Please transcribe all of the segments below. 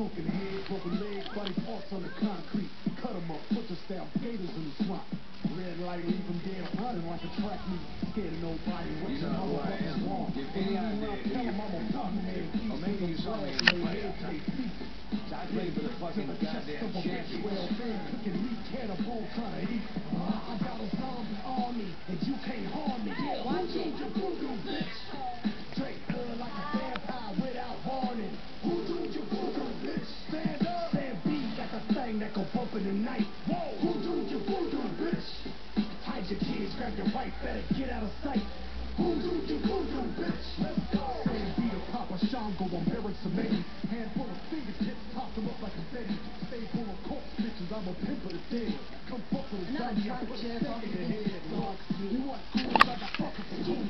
Smoking head, broken legs, body parts on the concrete. Cut 'em up, put the gators in the swamp. Red light, leave 'em dead, running like a track meet. Scared of nobody, what You know who I motherfuckers am. want. Give any And when I idea tell who 'em you I'm a pop man, Or maybe you saw me in the play. I played for the fucking goddamn champions. Cooking meat, cannibal, trying to eat. A thing that go bump in the night. Whoa. Voodoo, you voodoo, bitch. Hide your kids, grab your wife, better get out of sight. Voodoo, you voodoo, bitch. Let's go. Stand beat a Papa Shango, I'm Baron Samedi. Handful of fingertips, top them up like a Betty. Stay full of corpse bitches, I'm a pimp of the dead. Come fuck with a zombie, I put a Jeff. stake in your head. You want cool, fucking school.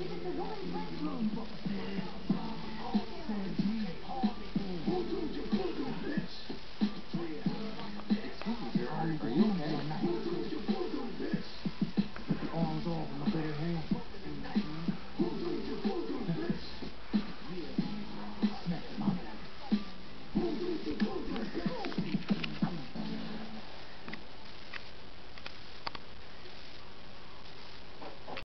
This is the woman's restroom. Are you